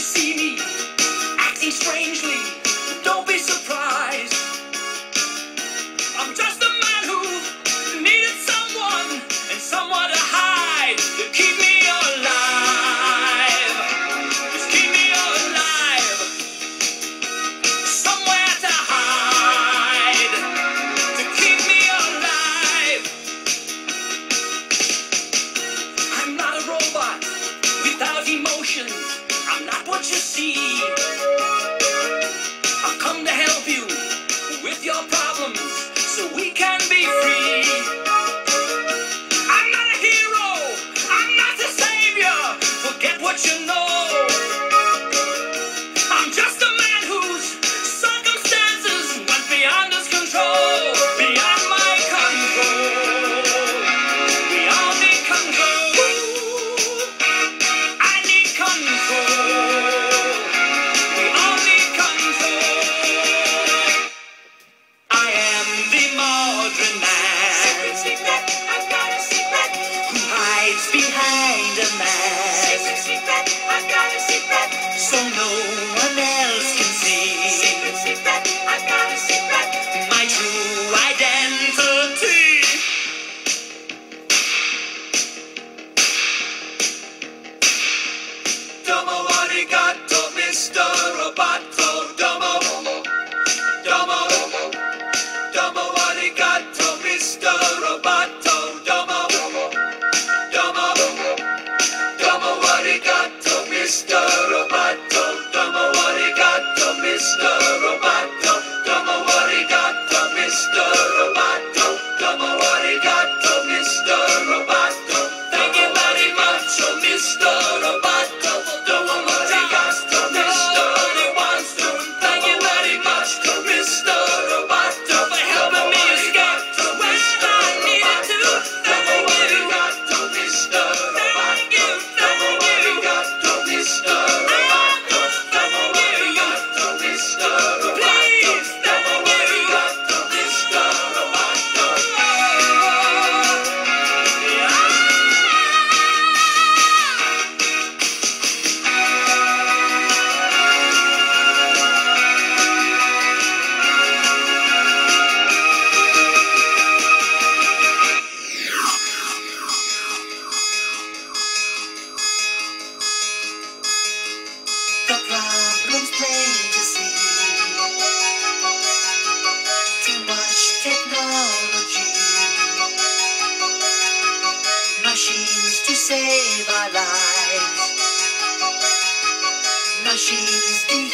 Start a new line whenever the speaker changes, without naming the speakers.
see me acting strangely. you see. I'll come to help you with your problems so we can be free. I'm not a hero, I'm not a savior. Forget what you know. Mr. Roboto, toma o arigato, Mr. Roboto, toma Mr. Roboto. to save our lives. Now she's the